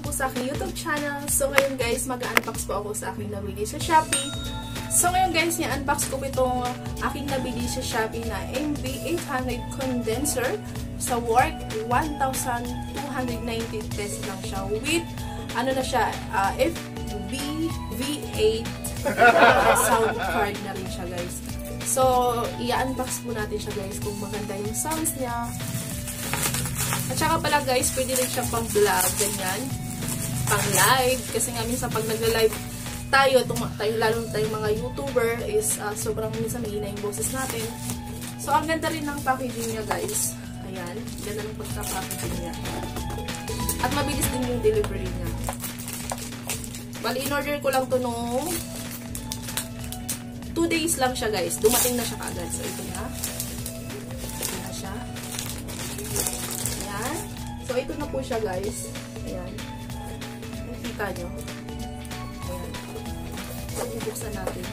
naman po sa aking YouTube channel. So ngayon guys, mag-unbox po ako sa aking nabili sa Shopee. So ngayon guys, i-unbox ko itong aking nabili sa Shopee na MV800 condenser sa work 1,290 pesos lang siya with ano na siya, uh, FB V8 sound card na rin siya guys. So, i-unbox po natin siya guys kung maganda yung sounds niya. At saka pala guys, pwede rin siya pang vlog, ganyan. Pang live. Kasi nga minsan pag nagla-live tayo, tayo, lalo tayo mga YouTuber, is uh, sobrang minsan mahina yung boses natin. So, ang ganda rin ng packaging niya guys. Ayan, ganda ng pagka-packaging niya. At mabilis din yung delivery niya. Bali, in-order ko lang to nung 2 days lang siya guys. Dumating na siya kagad. So, ito na. Ito na siya. Ayan. So, ito na po siya guys. Ayan. Nakita nyo. Ayan. So, bubuksan natin.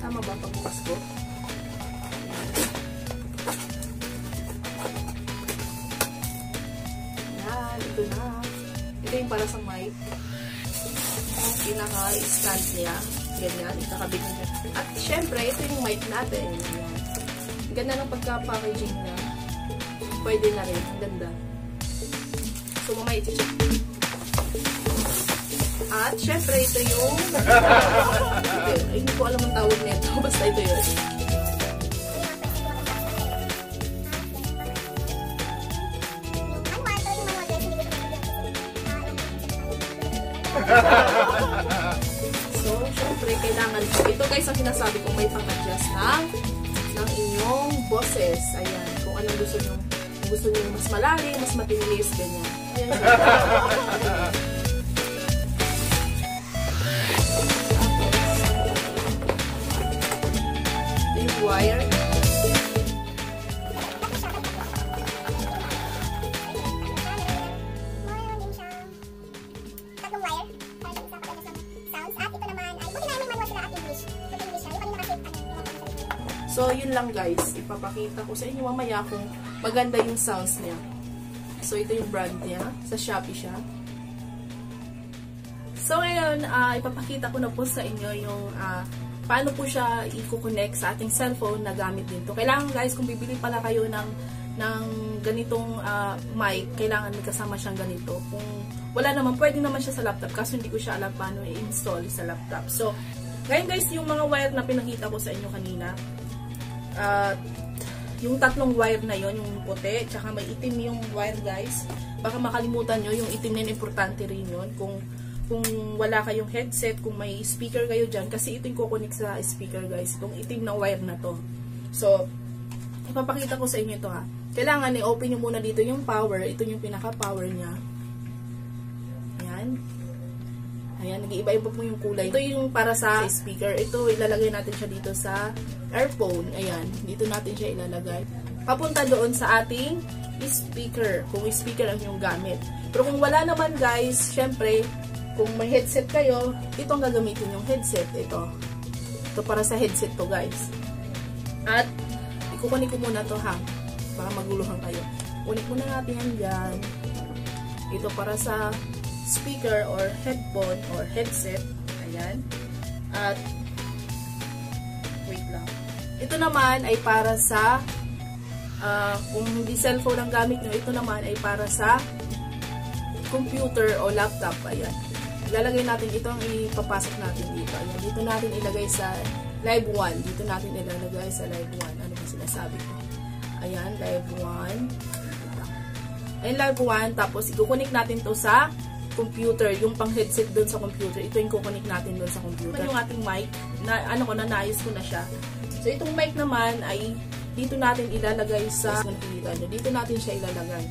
Tama ba pagbukas ko? Ayan. Ito na. Ito yung para sa mic pinaka-stand niya. Ganyan, ikakabit niya. At syempre, ito yung mic natin. Ganyan. Ganda ng pagka-packaging na. Pwede na rin. Ang ganda. So, mamaya iti-check. At syempre, ito yung Ay, hindi ko alam ang tawag nito. Basta ito yun. so, syempre, kailangan ito guys ang sinasabi ko may pang-adjust ng ng inyong boses. Ayan, kung anong gusto nyo. Gusto nyo mas malalim, mas matinis, ganyan. Yung wire. So, yun lang guys. Ipapakita ko sa inyo mamaya kung maganda yung sounds niya. So, ito yung brand niya. Sa Shopee siya. So, ngayon, uh, ipapakita ko na po sa inyo yung uh, paano po siya i-connect sa ating cellphone na gamit din to. Kailangan guys, kung bibili pala kayo ng, ng ganitong uh, mic, kailangan may kasama siyang ganito. Kung wala naman, pwede naman siya sa laptop kasi hindi ko siya alam paano i-install sa laptop. So, ngayon guys, yung mga wire na pinakita ko sa inyo kanina, uh, yung tatlong wire na yon yung puti, tsaka may itim yung wire guys. Baka makalimutan nyo, yung itim na importante rin yun. Kung, kung wala kayong headset, kung may speaker kayo dyan, kasi ito yung kukunik sa speaker guys, itong itim na wire na to. So, ipapakita ko sa inyo ito ha. Kailangan i-open nyo muna dito yung power, ito yung pinaka-power niya. Ayan. Ayan, nag-iiba-iba po yung kulay. Ito yung para sa speaker. Ito, ilalagay natin siya dito sa earphone. Ayan, dito natin siya ilalagay. Papunta doon sa ating speaker, kung speaker ang yung gamit. Pero kung wala naman guys, syempre, kung may headset kayo, ito ang gagamitin yung headset. Ito. Ito para sa headset to guys. At, ikukunin ko muna to ha. Para maguluhan kayo. Kunin muna natin yan dyan. Ito para sa speaker or headphone or headset. Ayan. At, wait lang. Ito naman ay para sa, uh, kung hindi cellphone ang gamit nyo, ito naman ay para sa computer o laptop. Ayan. Ilalagay natin ito ang ipapasok natin dito. Ayan. Dito natin ilagay sa live 1. Dito natin ilalagay sa live 1. Ano ba sinasabi ko? Ayan, live 1. Ayan, live 1. Tapos, ikukunik natin to sa computer, yung pang headset doon sa computer, ito yung kukunik natin doon sa computer. Yung ating mic, na, ano ko, na naayos ko na siya. So, itong mic naman ay dito natin ilalagay sa, nyo, dito natin siya ilalagay.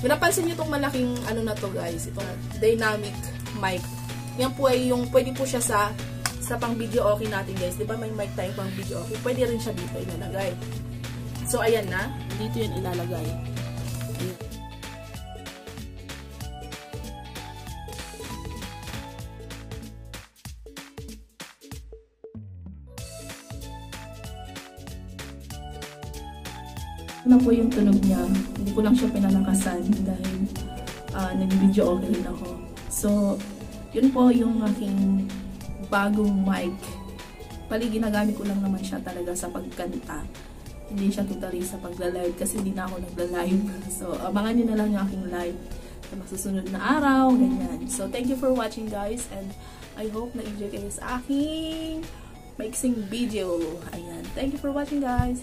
Kung napansin nyo itong malaking, ano na to guys, itong dynamic mic. Yan po ay yung, pwede po siya sa, sa pang video okay natin guys. Di ba may mic tayo pang video okay? Pwede rin siya dito ilalagay. So, ayan na. Dito yun ilalagay. Na po yung tunog niya. Hindi ko lang siya pinalakasan dahil uh, nag-video okay rin ako. So, yun po yung aking bagong mic. Pali ginagamit ko lang naman siya talaga sa pagkanta. Hindi siya totally sa pagla-live kasi hindi na ako nagla-live. So, abangan nyo na lang yung aking live sa masusunod na araw, ganyan. So, thank you for watching guys and I hope na-enjoy kayo sa aking mixing video. Ayan. Thank you for watching guys.